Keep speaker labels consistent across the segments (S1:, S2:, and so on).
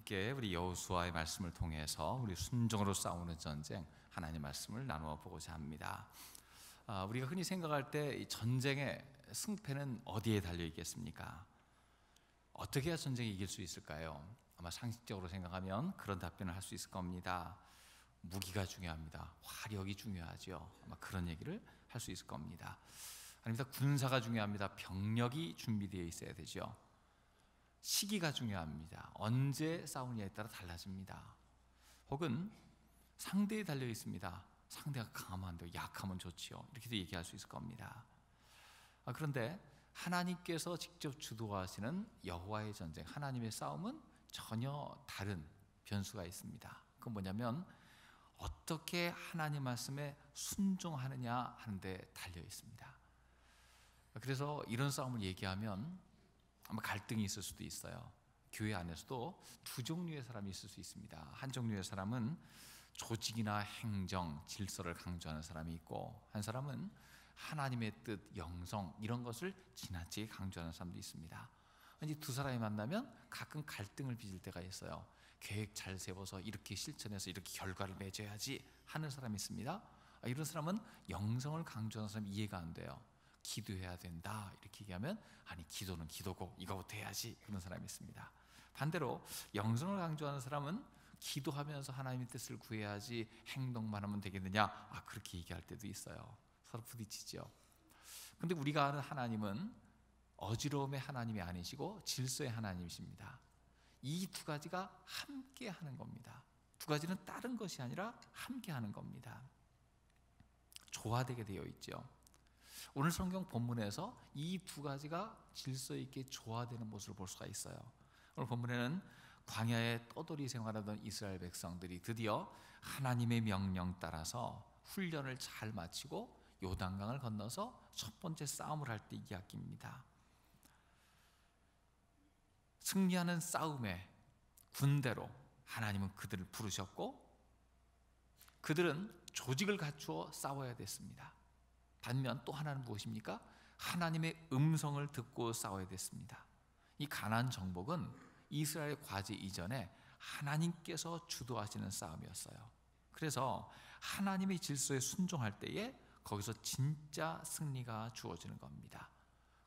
S1: 함께 우리 여호수아의 말씀을 통해서 우리 순종으로 싸우는 전쟁 하나님 말씀을 나누어 보고자 합니다. 아, 우리가 흔히 생각할 때 전쟁의 승패는 어디에 달려 있겠습니까? 어떻게 해야 전쟁에 이길 수 있을까요? 아마 상식적으로 생각하면 그런 답변을 할 수 있을 겁니다. 무기가 중요합니다. 화력이 중요하죠. 아마 그런 얘기를 할 수 있을 겁니다. 아닙니다. 군사가 중요합니다. 병력이 준비되어 있어야 되죠. 시기가 중요합니다. 언제 싸우느냐에 따라 달라집니다. 혹은 상대에 달려 있습니다. 상대가 강하면 안 돼요. 약하면 좋지요. 이렇게도 얘기할 수 있을 겁니다. 아, 그런데 하나님께서 직접 주도하시는 여호와의 전쟁, 하나님의 싸움은 전혀 다른 변수가 있습니다. 그건 뭐냐면 어떻게 하나님 말씀에 순종하느냐 하는데 달려 있습니다. 그래서 이런 싸움을 얘기하면 아마 갈등이 있을 수도 있어요. 교회 안에서도 두 종류의 사람이 있을 수 있습니다. 한 종류의 사람은 조직이나 행정, 질서를 강조하는 사람이 있고 한 사람은 하나님의 뜻, 영성 이런 것을 지나치게 강조하는 사람도 있습니다. 이제 두 사람이 만나면 가끔 갈등을 빚을 때가 있어요. 계획 잘 세워서 이렇게 실천해서 이렇게 결과를 맺어야지 하는 사람이 있습니다. 아, 이런 사람은 영성을 강조하는 사람 이해가 안 돼요. 기도해야 된다 이렇게 얘기하면 아니 기도는 기도고 이거부터 해야지 그런 사람이 있습니다. 반대로 영성을 강조하는 사람은 기도하면서 하나님의 뜻을 구해야지 행동만 하면 되겠느냐 아 그렇게 얘기할 때도 있어요. 서로 부딪히죠. 근데 우리가 아는 하나님은 어지러움의 하나님이 아니시고 질서의 하나님이십니다. 이 두 가지가 함께 하는 겁니다. 두 가지는 다른 것이 아니라 함께 하는 겁니다. 조화되게 되어 있죠. 오늘 성경 본문에서 이 두 가지가 질서 있게 조화되는 모습을 볼 수가 있어요. 오늘 본문에는 광야에 떠돌이 생활하던 이스라엘 백성들이 드디어 하나님의 명령 따라서 훈련을 잘 마치고 요단강을 건너서 첫 번째 싸움을 할 때 이야기입니다. 승리하는 싸움의 군대로 하나님은 그들을 부르셨고 그들은 조직을 갖추어 싸워야 됐습니다. 반면 또 하나는 무엇입니까? 하나님의 음성을 듣고 싸워야 됐습니다. 이 가난 정복은 이스라엘 과제 이전에 하나님께서 주도하시는 싸움이었어요. 그래서 하나님의 질서에 순종할 때에 거기서 진짜 승리가 주어지는 겁니다.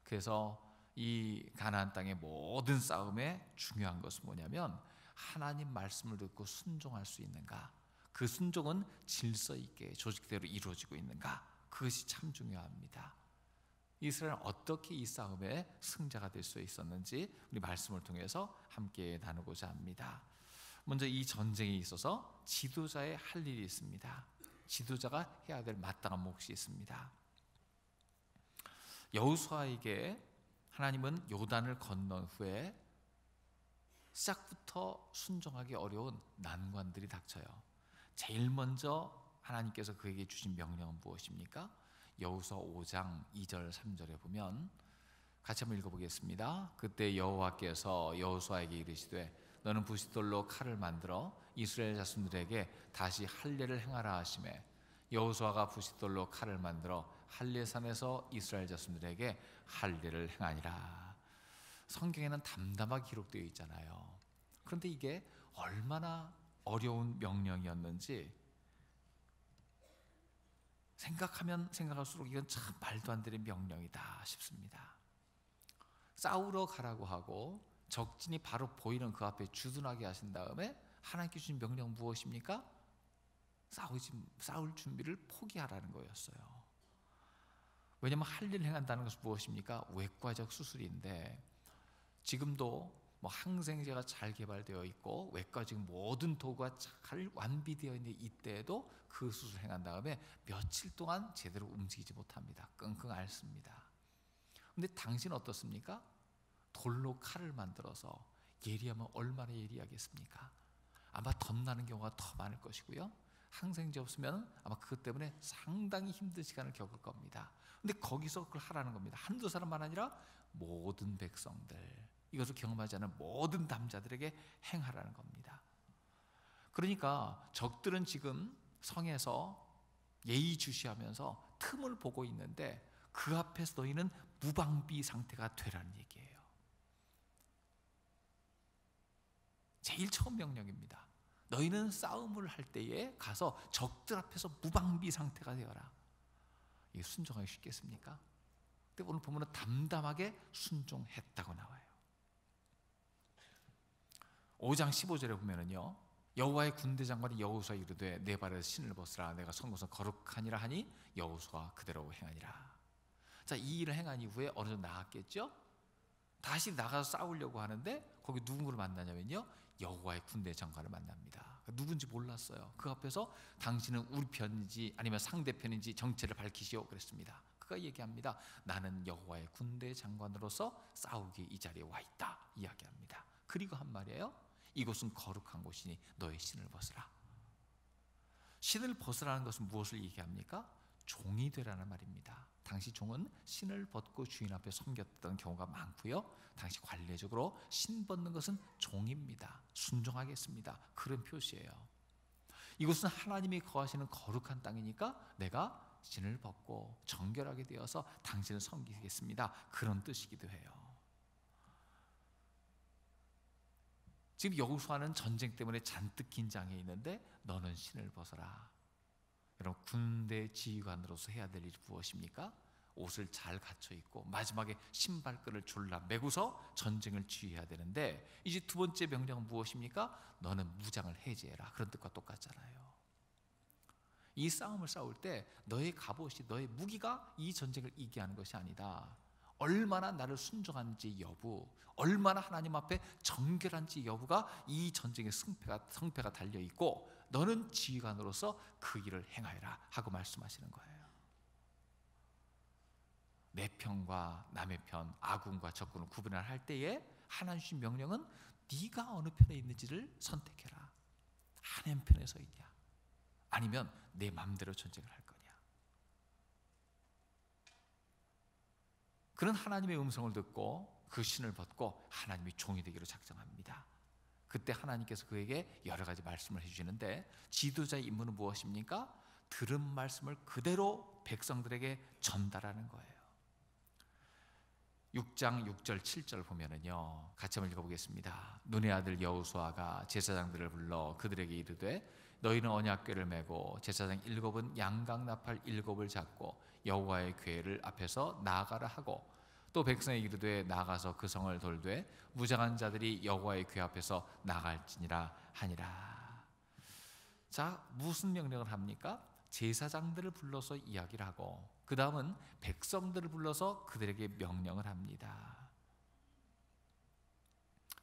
S1: 그래서 이 가나안 땅의 모든 싸움의 중요한 것은 뭐냐면 하나님 말씀을 듣고 순종할 수 있는가? 그 순종은 질서 있게 조직대로 이루어지고 있는가? 그것이 참 중요합니다. 이스라엘은 어떻게 이 싸움에 승자가 될 수 있었는지 우리 말씀을 통해서 함께 나누고자 합니다. 먼저 이 전쟁에 있어서 지도자의 할 일이 있습니다. 지도자가 해야 될 마땅한 몫이 있습니다. 여호수아에게 하나님은 요단을 건넌 후에 시작부터 순종하기 어려운 난관들이 닥쳐요. 제일 먼저 하나님께서 그에게 주신 명령은 무엇입니까? 여호수아 5장 2절 3절에 보면 같이 한번 읽어보겠습니다. 그때 여호와께서 여호수아에게 이르시되 너는 부싯돌로 칼을 만들어 이스라엘 자손들에게 다시 할례를 행하라 하심에 여호수아가 부싯돌로 칼을 만들어 할례산에서 이스라엘 자손들에게 할례를 행하니라. 성경에는 담담하게 기록되어 있잖아요. 그런데 이게 얼마나 어려운 명령이었는지 생각하면 생각할수록 이건 참 말도 안 되는 명령이다 싶습니다. 싸우러 가라고 하고 적진이 바로 보이는 그 앞에 주둔하게 하신 다음에 하나님께 주신 명령 무엇입니까? 싸우지 싸울 준비를 포기하라는 거였어요. 왜냐하면 할 일을 행한다는 것은 무엇입니까? 외과적 수술인데 지금도 뭐 항생제가 잘 개발되어 있고 외과적 모든 도구가 잘 완비되어 있는 이때에도 그 수술 행한 다음에 며칠 동안 제대로 움직이지 못합니다. 끙끙 앓습니다. 근데 당신 어떻습니까? 돌로 칼을 만들어서 예리하면 얼마나 예리하겠습니까? 아마 덧나는 경우가 더 많을 것이고요. 항생제 없으면 아마 그것 때문에 상당히 힘든 시간을 겪을 겁니다. 근데 거기서 그걸 하라는 겁니다. 한두 사람만 아니라 모든 백성들. 이것을 경험하지 않은 모든 남자들에게 행하라는 겁니다. 그러니까 적들은 지금 성에서 예의주시하면서 틈을 보고 있는데 그 앞에서 너희는 무방비 상태가 되라는 얘기예요. 제일 처음 명령입니다. 너희는 싸움을 할 때에 가서 적들 앞에서 무방비 상태가 되어라. 이게 순종하기 쉽겠습니까? 근데 오늘 보면 담담하게 순종했다고 나와요. 5장 15절에 보면은요. 여호와의 군대 장관이 여호수아 이르되 내 발에 신을 벗으라 내가 성곳은 거룩하니라 하니 여호수아 그대로 행하니라. 자, 이 일을 행한 이후에 어느 정도 나았겠죠? 다시 나가서 싸우려고 하는데 거기 누구를 만나냐면요. 여호와의 군대 장관을 만납니다. 누군지 몰랐어요. 그 앞에서 당신은 우리 편인지 아니면 상대편인지 정체를 밝히시오 그랬습니다. 그가 얘기합니다. 나는 여호와의 군대 장관으로서 싸우기 이 자리에 와 있다 이야기합니다. 그리고 한 말이에요. 이곳은 거룩한 곳이니 너의 신을 벗으라. 신을 벗으라는 것은 무엇을 얘기합니까? 종이 되라는 말입니다. 당시 종은 신을 벗고 주인 앞에 섬겼던 경우가 많고요. 당시 관례적으로 신 벗는 것은 종입니다. 순종하겠습니다. 그런 표시예요. 이곳은 하나님이 거하시는 거룩한 땅이니까 내가 신을 벗고 정결하게 되어서 당신을 섬기겠습니다. 그런 뜻이기도 해요. 지금 여호수아는 전쟁 때문에 잔뜩 긴장해 있는데 너는 신을 벗어라. 여러분 군대 지휘관으로서 해야 될 일이 무엇입니까? 옷을 잘 갖춰 입고 마지막에 신발끈을 졸라 매고서 전쟁을 지휘해야 되는데 이제 두 번째 명령은 무엇입니까? 너는 무장을 해제해라. 그런 뜻과 똑같잖아요. 이 싸움을 싸울 때 너의 갑옷이 너의 무기가 이 전쟁을 이기게 하는 것이 아니다. 얼마나 나를 순종한지 여부, 얼마나 하나님 앞에 정결한지 여부가 이 전쟁의 승패가 성패가 달려 있고 너는 지휘관으로서 그 일을 행하여라 하고 말씀하시는 거예요. 내 편과 남의 편, 아군과 적군을 구분을 할 때에 하나님 주신 명령은 네가 어느 편에 있는지를 선택해라. 하나님 편에 서 있냐? 아니면 내 마음대로 전쟁을 할거냐? 그런 하나님의 음성을 듣고 그 신을 벗고 하나님이 종이 되기로 작정합니다. 그때 하나님께서 그에게 여러 가지 말씀을 해주시는데 지도자의 임무는 무엇입니까? 들은 말씀을 그대로 백성들에게 전달하는 거예요. 6장 6절 7절 보면은요. 같이 한번 읽어보겠습니다. 눈의 아들 여호수아가 제사장들을 불러 그들에게 이르되 너희는 언약궤를 메고 제사장 일곱은 양각 나팔 일곱을 잡고 여호와의 궤를 앞에서 나가라 하고 또 백성의 이르되 나가서 그 성을 돌되 무장한 자들이 여호와의 궤 앞에서 나갈지니라 하니라. 자 무슨 명령을 합니까? 제사장들을 불러서 이야기를 하고 그 다음은 백성들을 불러서 그들에게 명령을 합니다.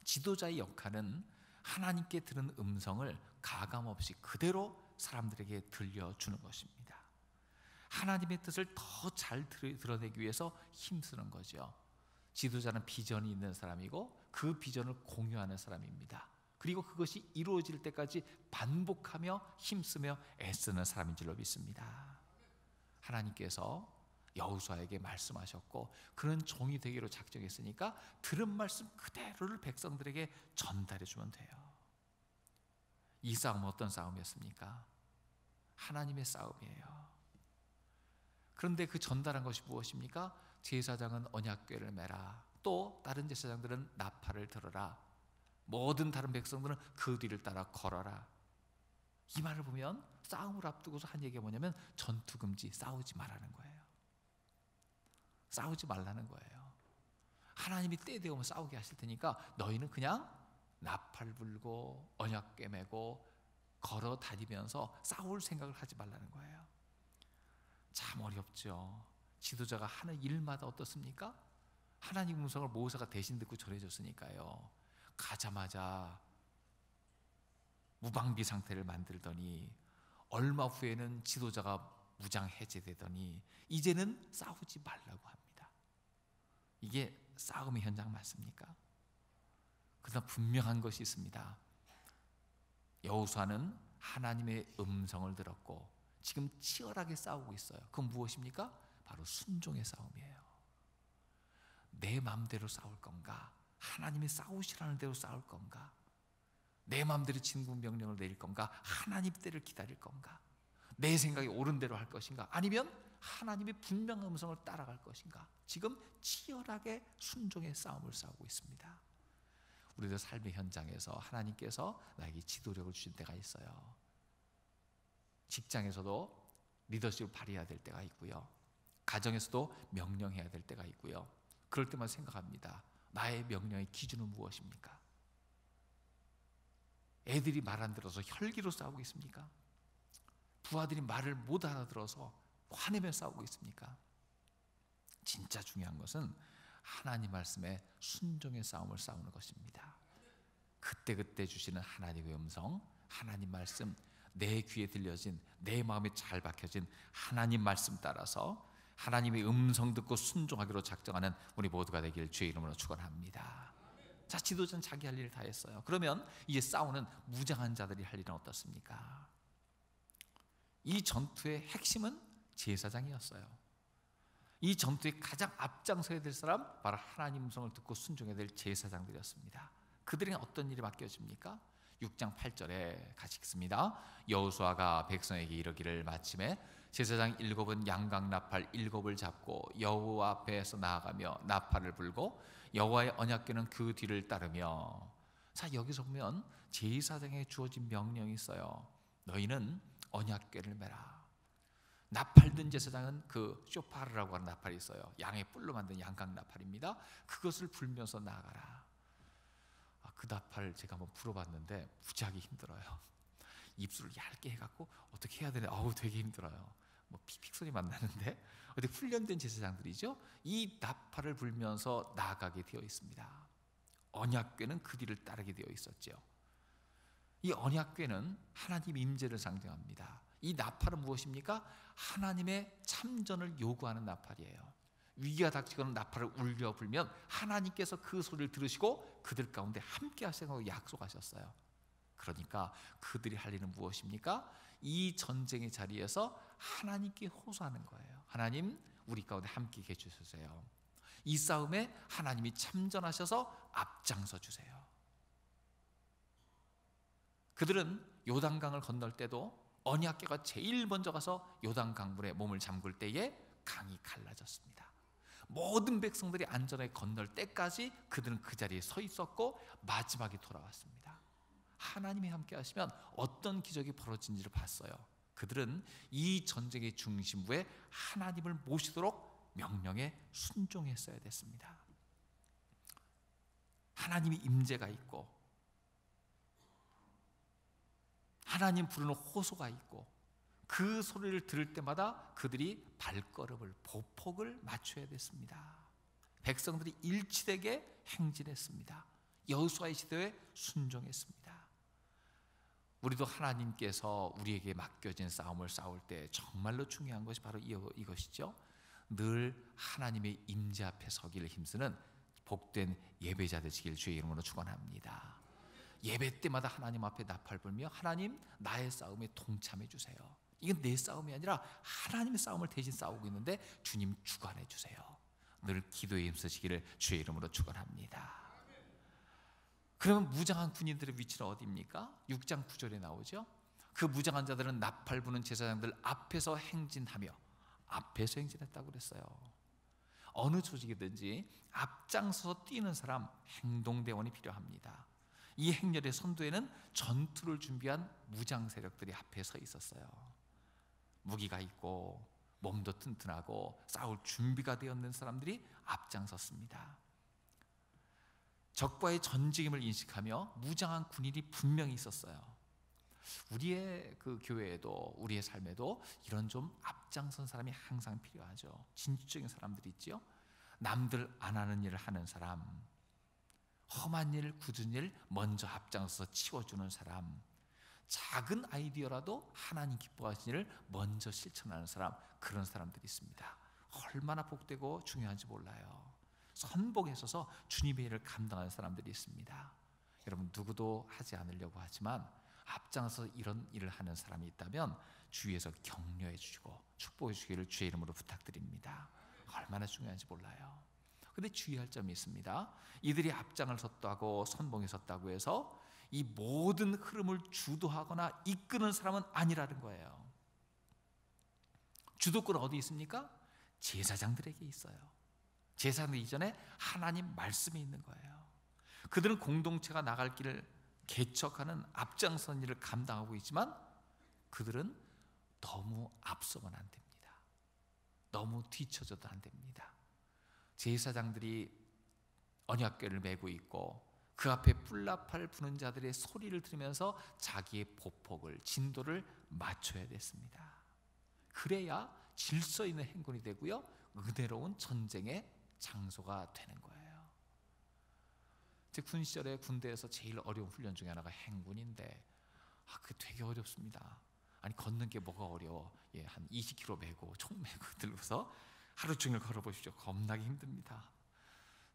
S1: 지도자의 역할은 하나님께 들은 음성을 가감 없이 그대로 사람들에게 들려주는 것입니다. 하나님의 뜻을 더 잘 드러내기 위해서 힘쓰는 거죠. 지도자는 비전이 있는 사람이고 그 비전을 공유하는 사람입니다. 그리고 그것이 이루어질 때까지 반복하며 힘쓰며 애쓰는 사람인 줄로 믿습니다. 하나님께서 여호수아에게 말씀하셨고 그런 종이 되기로 작정했으니까 들은 말씀 그대로를 백성들에게 전달해 주면 돼요. 이 싸움은 어떤 싸움이었습니까? 하나님의 싸움이에요. 그런데 그 전달한 것이 무엇입니까? 제사장은 언약궤를 매라. 또 다른 제사장들은 나팔을 들어라. 모든 다른 백성들은 그 뒤를 따라 걸어라. 이 말을 보면 싸움을 앞두고서 한 얘기가 뭐냐면 전투 금지, 싸우지 말라는 거예요. 싸우지 말라는 거예요. 하나님이 때 되면 싸우게 하실 테니까 너희는 그냥 나팔 불고 언약 꿰매고 걸어 다니면서 싸울 생각을 하지 말라는 거예요. 참 어렵죠. 지도자가 하는 일마다 어떻습니까? 하나님 음성을 모세가 대신 듣고 전해줬으니까요. 가자마자 무방비 상태를 만들더니 얼마 후에는 지도자가 무장 해제되더니 이제는 싸우지 말라고 합니다. 이게 싸움의 현장 맞습니까? 그러나 분명한 것이 있습니다. 여호수아는 하나님의 음성을 들었고 지금 치열하게 싸우고 있어요. 그건 무엇입니까? 바로 순종의 싸움이에요. 내 마음대로 싸울 건가? 하나님이 싸우시라는 대로 싸울 건가? 내 마음대로 진군 명령을 내릴 건가? 하나님 때를 기다릴 건가? 내 생각이 옳은 대로 할 것인가? 아니면 하나님의 분명한 음성을 따라갈 것인가? 지금 치열하게 순종의 싸움을 싸우고 있습니다. 우리들 삶의 현장에서 하나님께서 나에게 지도력을 주신 때가 있어요. 직장에서도 리더십을 발휘해야 될 때가 있고요. 가정에서도 명령해야 될 때가 있고요. 그럴 때만 생각합니다. 나의 명령의 기준은 무엇입니까? 애들이 말 안 들어서 혈기로 싸우고 있습니까? 부하들이 말을 못 알아들어서 화내며 싸우고 있습니까? 진짜 중요한 것은 하나님 말씀에 순종의 싸움을 싸우는 것입니다. 그때그때 주시는 하나님의 음성, 하나님 말씀, 내 귀에 들려진 내 마음에 잘 박혀진 하나님 말씀 따라서 하나님의 음성 듣고 순종하기로 작정하는 우리 모두가 되길 주의 이름으로 축원합니다. 자, 지도자는 자기 할 일을 다 했어요. 그러면 이제 싸우는 무장한 자들이 할 일은 어떻습니까? 이 전투의 핵심은 제사장이었어요. 이 전투에 가장 앞장서야 될 사람 바로 하나님 음성을 듣고 순종해야 될 제사장들이었습니다. 그들에게 어떤 일이 맡겨집니까? 6장 8절에 같이 읽습니다. 여호수아가 백성에게 이르기를 마침에 제사장 일곱은 양각 나팔 일곱을 잡고 여호와 앞에서 나아가며 나팔을 불고 여호와의 언약궤는 그 뒤를 따르며 자 여기서 보면 제사장에 주어진 명령이 있어요. 너희는 언약궤를 메라. 나팔 든 제사장은 그 쇼파르라고 하는 나팔이 있어요. 양의 뿔로 만든 양각 나팔입니다. 그것을 불면서 나아가라. 아, 그 나팔 제가 한번 불어봤는데 무지하게 힘들어요. 입술을 얇게 해갖고 어떻게 해야 되나? 어우 되게 힘들어요. 뭐 픽픽 소리만 나는데 어디 훈련된 제사장들이죠. 이 나팔을 불면서 나아가게 되어 있습니다. 언약궤는 그 뒤를 따르게 되어 있었죠. 이 언약궤는 하나님 임재를 상징합니다. 이 나팔은 무엇입니까? 하나님의 참전을 요구하는 나팔이에요. 위기가 닥치거나 나팔을 울려 불면 하나님께서 그 소리를 들으시고 그들 가운데 함께 하시라고 약속하셨어요. 그러니까 그들이 할 일은 무엇입니까? 이 전쟁의 자리에서 하나님께 호소하는 거예요. 하나님, 우리 가운데 함께 해 주세요. 이 싸움에 하나님이 참전하셔서 앞장서 주세요. 그들은 요단강을 건널 때도 언약궤가 제일 먼저 가서 요단 강 물에 몸을 잠글 때에 강이 갈라졌습니다. 모든 백성들이 안전하게 건널 때까지 그들은 그 자리에 서 있었고 마지막에 돌아왔습니다. 하나님이 함께 하시면 어떤 기적이 벌어진지를 봤어요. 그들은 이 전쟁의 중심부에 하나님을 모시도록 명령에 순종했어야 됐습니다. 하나님이 임재가 있고 하나님 부르는 호소가 있고 그 소리를 들을 때마다 그들이 발걸음을 보폭을 맞춰야 됐습니다. 백성들이 일치되게 행진했습니다. 여호수아의 시대에 순종했습니다. 우리도 하나님께서 우리에게 맡겨진 싸움을 싸울 때 정말로 중요한 것이 바로 이것이죠. 늘 하나님의 임재 앞에 서기를 힘쓰는 복된 예배자 되시길 주의 이름으로 축원합니다. 예배 때마다 하나님 앞에 나팔 불며 하나님 나의 싸움에 동참해 주세요. 이건 내 싸움이 아니라 하나님의 싸움을 대신 싸우고 있는데 주님 주관해 주세요. 늘 기도에 힘쓰시기를 주의 이름으로 축원합니다. 그러면 무장한 군인들의 위치는 어디입니까? 6장 9절에 나오죠. 그 무장한 자들은 나팔 부는 제사장들 앞에서 행진하며 앞에서 행진했다고 그랬어요. 어느 조직이든지 앞장서서 뛰는 사람 행동대원이 필요합니다. 이 행렬의 선두에는 전투를 준비한 무장 세력들이 앞에 서 있었어요. 무기가 있고 몸도 튼튼하고 싸울 준비가 되었는 사람들이 앞장섰습니다. 적과의 전직임을 인식하며 무장한 군인이 분명히 있었어요. 우리의 그 교회에도 우리의 삶에도 이런 좀 앞장선 사람이 항상 필요하죠. 진취적인 사람들이 있죠. 남들 안 하는 일을 하는 사람, 험한 일, 굳은 일 먼저 앞장서 치워주는 사람, 작은 아이디어라도 하나님 기뻐하신 일을 먼저 실천하는 사람 그런 사람들이 있습니다. 얼마나 복되고 중요한지 몰라요. 선복에 서서 주님의 일을 감당하는 사람들이 있습니다. 여러분 누구도 하지 않으려고 하지만 앞장서 이런 일을 하는 사람이 있다면 주위에서 격려해 주시고 축복해 주기를 주의 이름으로 부탁드립니다. 얼마나 중요한지 몰라요. 근데 주의할 점이 있습니다. 이들이 앞장을 섰다고 선봉에 섰다고 해서 이 모든 흐름을 주도하거나 이끄는 사람은 아니라는 거예요. 주도권은 어디 있습니까? 제사장들에게 있어요. 제사장 이전에 하나님 말씀이 있는 거예요. 그들은 공동체가 나갈 길을 개척하는 앞장선 일을 감당하고 있지만 그들은 너무 앞서면 안 됩니다. 너무 뒤처져도 안 됩니다. 제사장들이 언약궤를 메고 있고 그 앞에 뿔나팔 부는 자들의 소리를 들으면서 자기의 보폭을 진도를 맞춰야 됐습니다. 그래야 질서 있는 행군이 되고요. 은혜로운 전쟁의 장소가 되는 거예요. 제 군 시절에 군대에서 제일 어려운 훈련 중에 하나가 행군인데 아, 그게 되게 어렵습니다. 아니 걷는 게 뭐가 어려워? 예, 한 20km 메고 총 메고 들고서 하루 종일 걸어보십시오. 겁나게 힘듭니다.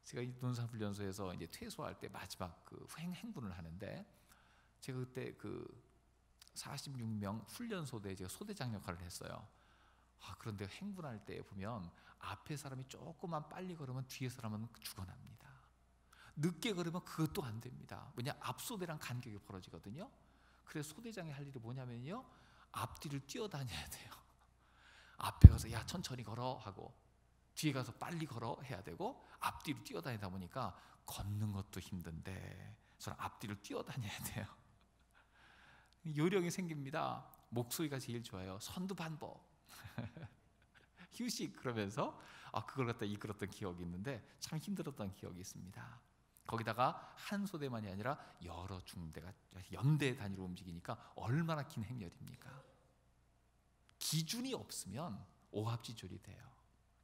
S1: 제가 이 논산 훈련소에서 이제 퇴소할 때 마지막 그 행, 행군을 하는데 제가 그때 그 46명 훈련소대에 제가 소대장 역할을 했어요. 아, 그런데 행군할 때 보면 앞에 사람이 조금만 빨리 걸으면 뒤에 사람은 죽어납니다. 늦게 걸으면 그것도 안 됩니다. 왜냐 앞소대랑 간격이 벌어지거든요. 그래서 소대장이 할 일이 뭐냐면요. 앞뒤를 뛰어다녀야 돼요. 앞에 가서 야 천천히 걸어 하고 뒤에 가서 빨리 걸어 해야 되고 앞뒤로 뛰어다니다 보니까 걷는 것도 힘든데 저는 앞뒤를 뛰어다녀야 돼요. 요령이 생깁니다. 목소리가 제일 좋아요. 선두 반복. 휴식 그러면서 아 그걸 갖다 이끌었던 기억이 있는데 참 힘들었던 기억이 있습니다. 거기다가 한 소대만이 아니라 여러 중대가 연대 단위로 움직이니까 얼마나 긴 행렬입니까? 기준이 없으면 오합지졸이 돼요.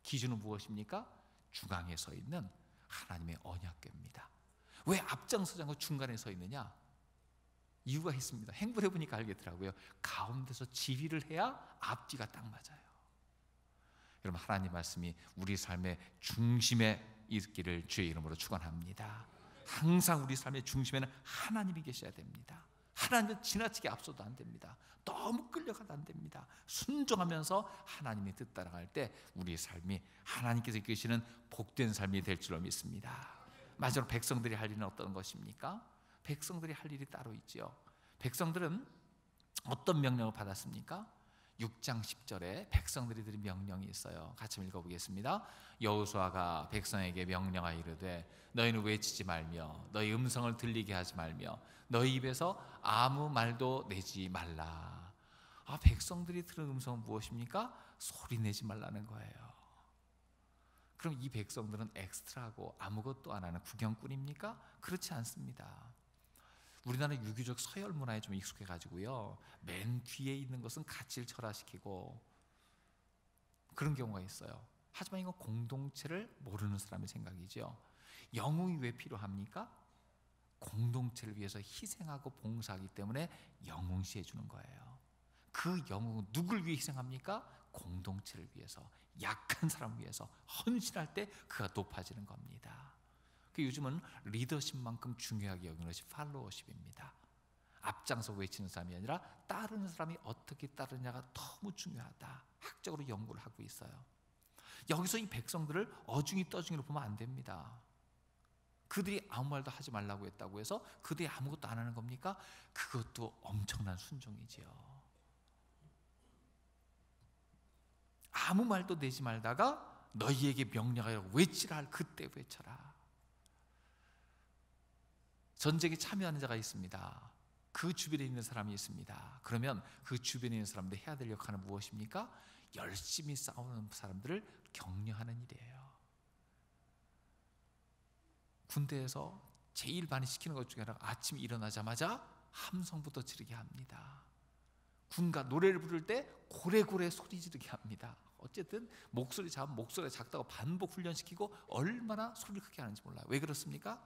S1: 기준은 무엇입니까? 중앙에 서 있는 하나님의 언약궤입니다. 왜 앞장서지 않고 중간에 서 있느냐? 이유가 있습니다. 행군해 보니까 알겠더라고요. 가운데서 지휘를 해야 앞뒤가 딱 맞아요. 여러분 하나님 말씀이 우리 삶의 중심에 있기를 주의 이름으로 축원합니다. 항상 우리 삶의 중심에는 하나님이 계셔야 됩니다. 하나님은 지나치게 앞서도 안 됩니다. 너무 끌려가도 안 됩니다. 순종하면서 하나님의 뜻 따라갈 때 우리 삶이 하나님께서 이끄시는 복된 삶이 될 줄로 믿습니다. 마지막 백성들이 할 일은 어떤 것입니까? 백성들이 할 일이 따로 있지요. 백성들은 어떤 명령을 받았습니까? 6장 10절에 백성들이 드린 명령이 있어요. 같이 읽어보겠습니다. 여호수아가 백성에게 명령하여 이르되 너희는 외치지 말며 너희 음성을 들리게 하지 말며 너희 입에서 아무 말도 내지 말라. 아 백성들이 들은 음성은 무엇입니까? 소리 내지 말라는 거예요. 그럼 이 백성들은 엑스트라고 아무것도 안 하는 구경꾼입니까? 그렇지 않습니다. 우리나라 유교적 서열 문화에 좀 익숙해 가지고요. 맨 뒤에 있는 것은 가치를 격하시키고 그런 경우가 있어요. 하지만 이건 공동체를 모르는 사람의 생각이죠. 영웅이 왜 필요합니까? 공동체를 위해서 희생하고 봉사하기 때문에 영웅시해 주는 거예요. 그 영웅은 누굴 위해 희생합니까? 공동체를 위해서 약한 사람을 위해서 헌신할 때 그가 높아지는 겁니다. 그 요즘은 리더십만큼 중요하게 여기는 것이 팔로워십입니다. 앞장서 외치는 사람이 아니라 따르는 사람이 어떻게 따르냐가 너무 중요하다. 학적으로 연구를 하고 있어요. 여기서 이 백성들을 어중이 떠중이로 보면 안 됩니다. 그들이 아무 말도 하지 말라고 했다고 해서 그들이 아무것도 안 하는 겁니까? 그것도 엄청난 순종이지요. 아무 말도 내지 말다가 너희에게 명령하여 외치라 할 그때 외쳐라. 전쟁에 참여하는 자가 있습니다. 그 주변에 있는 사람이 있습니다. 그러면 그 주변에 있는 사람들 해야 될 역할은 무엇입니까? 열심히 싸우는 사람들을 격려하는 일이에요. 군대에서 제일 많이 시키는 것 중에 하나가 아침 일어나자마자 함성부터 지르게 합니다. 군가 노래를 부를 때 고래고래 소리 지르게 합니다. 어쨌든 목소리 작으면 목소리가 작다고 반복 훈련시키고 얼마나 소리를 크게 하는지 몰라요. 왜 그렇습니까?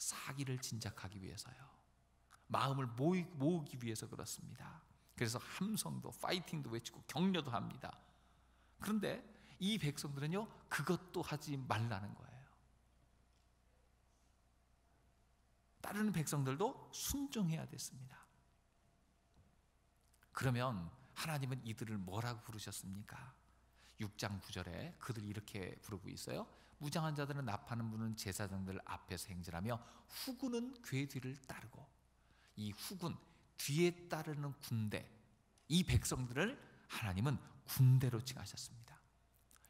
S1: 사기를 진작하기 위해서요. 마음을 모이, 모으기 위해서 그렇습니다. 그래서 함성도 파이팅도 외치고 격려도 합니다. 그런데 이 백성들은요 그것도 하지 말라는 거예요. 따르는 백성들도 순종해야 됐습니다. 그러면 하나님은 이들을 뭐라고 부르셨습니까? 6장 9절에 그들 이렇게 부르고 있어요. 무장한 자들은 납하는 분은 제사장들 앞에서 행진하며 후군은 괴 뒤를 따르고 이 후군 뒤에 따르는 군대 이 백성들을 하나님은 군대로 칭하셨습니다.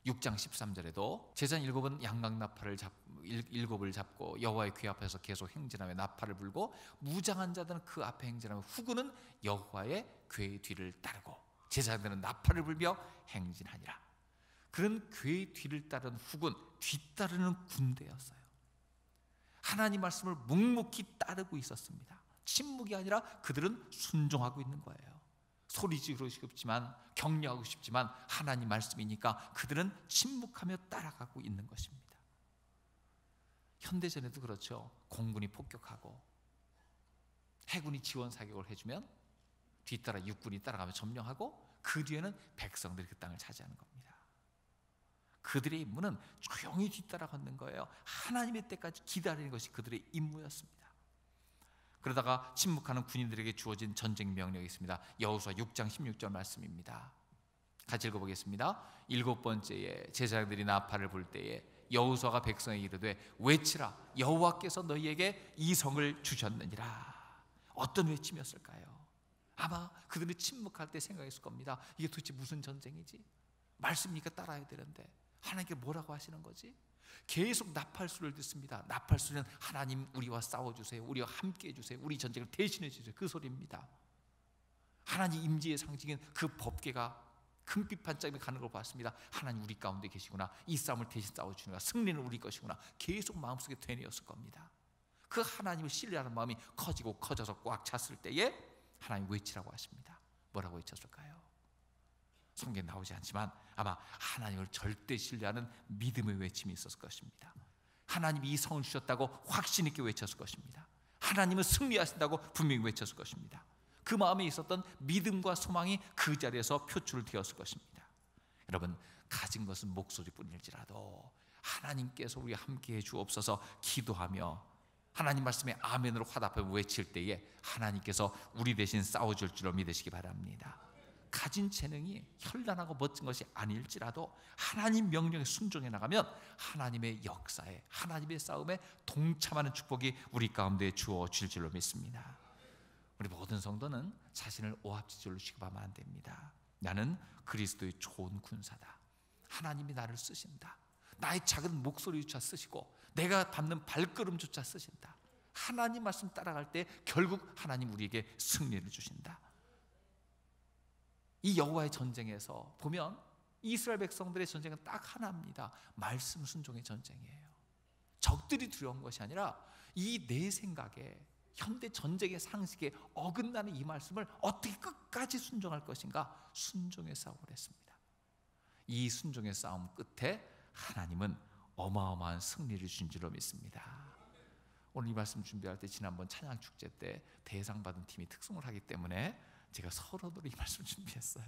S1: 6장 13절에도 제사장 일곱은 양각 나팔을 잡, 일곱을 잡고 여호와의 귀 앞에서 계속 행진하며 나팔을 불고 무장한 자들은 그 앞에 행진하며 후군은 여호와의 괴의 뒤를 따르고 제사장들은 나팔을 불며 행진하니라. 그런 괴의 뒤를 따른 후군 뒤따르는 군대였어요. 하나님 말씀을 묵묵히 따르고 있었습니다. 침묵이 아니라 그들은 순종하고 있는 거예요. 소리 지르고 싶지만 격려하고 싶지만 하나님 말씀이니까 그들은 침묵하며 따라가고 있는 것입니다. 현대전에도 그렇죠. 공군이 폭격하고 해군이 지원 사격을 해주면 뒤따라 육군이 따라가며 점령하고 그 뒤에는 백성들이 그 땅을 차지하는 겁니다. 그들의 임무는 조용히 뒤따라 걷는 거예요. 하나님의 때까지 기다리는 것이 그들의 임무였습니다. 그러다가 침묵하는 군인들에게 주어진 전쟁 명령이 있습니다. 여호수아 6장 16절 말씀입니다. 같이 읽어보겠습니다. 일곱 번째에 제사장들이 나팔을 불 때에 여호수아가 백성에게 이르되 외치라 여호와께서 너희에게 이 성을 주셨느니라. 어떤 외침이었을까요? 아마 그들은 침묵할 때 생각했을 겁니다. 이게 도대체 무슨 전쟁이지? 말씀이니까 따라야 되는데 하나님께 뭐라고 하시는 거지? 계속 나팔수를 듣습니다. 나팔수는 하나님 우리와 싸워주세요. 우리와 함께 해주세요. 우리 전쟁을 대신해 주세요. 그 소리입니다. 하나님 임재의 상징인 그 법계가 금빛 반짝이 가는 걸 봤습니다. 하나님 우리 가운데 계시구나. 이 싸움을 대신 싸워주는가. 승리는 우리 것이구나. 계속 마음속에 되뇌었을 겁니다. 그 하나님을 신뢰하는 마음이 커지고 커져서 꽉 찼을 때에 하나님 외치라고 하십니다. 뭐라고 외쳤을까요? 성경에 나오지 않지만 아마 하나님을 절대 신뢰하는 믿음의 외침이 있었을 것입니다. 하나님이 이 성을 주셨다고 확신 있게 외쳤을 것입니다. 하나님은 승리하신다고 분명히 외쳤을 것입니다. 그 마음에 있었던 믿음과 소망이 그 자리에서 표출되었을 것입니다. 여러분 가진 것은 목소리뿐일지라도 하나님께서 우리 함께 해 주옵소서 기도하며 하나님 말씀에 아멘으로 화답해 외칠 때에 하나님께서 우리 대신 싸워줄 줄로 믿으시기 바랍니다. 가진 재능이 현란하고 멋진 것이 아닐지라도 하나님 명령에 순종해 나가면 하나님의 역사에 하나님의 싸움에 동참하는 축복이 우리 가운데 주어질 줄로 믿습니다. 우리 모든 성도는 자신을 오합지졸로 취급하면 안 됩니다. 나는 그리스도의 좋은 군사다. 하나님이 나를 쓰신다. 나의 작은 목소리조차 쓰시고 내가 밟는 발걸음조차 쓰신다. 하나님 말씀 따라갈 때 결국 하나님 우리에게 승리를 주신다. 이 여호와의 전쟁에서 보면 이스라엘 백성들의 전쟁은 딱 하나입니다. 말씀 순종의 전쟁이에요. 적들이 두려운 것이 아니라 이 내 생각에 현대 전쟁의 상식에 어긋나는 이 말씀을 어떻게 끝까지 순종할 것인가 순종의 싸움을 했습니다. 이 순종의 싸움 끝에 하나님은 어마어마한 승리를 준 줄로 믿습니다. 오늘 이 말씀 준비할 때 지난번 찬양 축제 때 대상 받은 팀이 특송을 하기 때문에 제가 서론으로 이 말씀 준비했어요.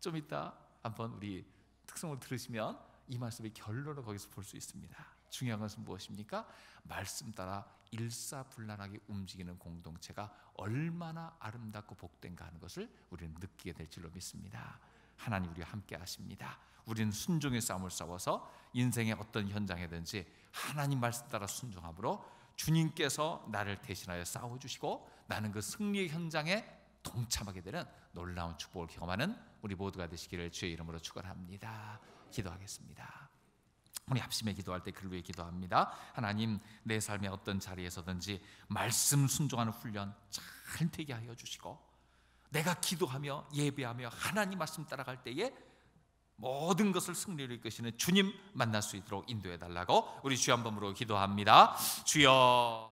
S1: 좀 이따 한번 우리 특성을 들으시면 이 말씀의 결론을 거기서 볼 수 있습니다. 중요한 것은 무엇입니까? 말씀 따라 일사불란하게 움직이는 공동체가 얼마나 아름답고 복된가 하는 것을 우리는 느끼게 될 줄로 믿습니다. 하나님 우리와 함께 하십니다. 우리는 순종의 싸움을 싸워서 인생의 어떤 현장에든지 하나님 말씀 따라 순종함으로 주님께서 나를 대신하여 싸워 주시고 나는 그 승리의 현장에 동참하게 되는 놀라운 축복을 경험하는 우리 모두가 되시기를 주의 이름으로 축원합니다. 기도하겠습니다. 우리 합심에 기도할 때 그를 위해 기도합니다. 하나님 내 삶의 어떤 자리에서든지 말씀 순종하는 훈련 잘 되게 하여 주시고 내가 기도하며 예배하며 하나님 말씀 따라갈 때에 모든 것을 승리로 이끄시는 주님 만날 수 있도록 인도해 달라고 우리 주여 한 번으로 기도합니다. 주여